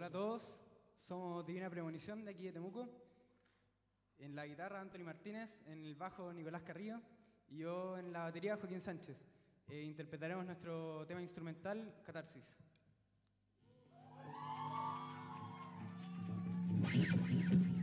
Hola a todos. somos Divina Premonición de aquí de Temuco. En la guitarra Anthony Martínez, en el bajo Nicolás Carrillo y yo en la batería Joaquín Sánchez. Eh, interpretaremos nuestro tema instrumental Catarsis.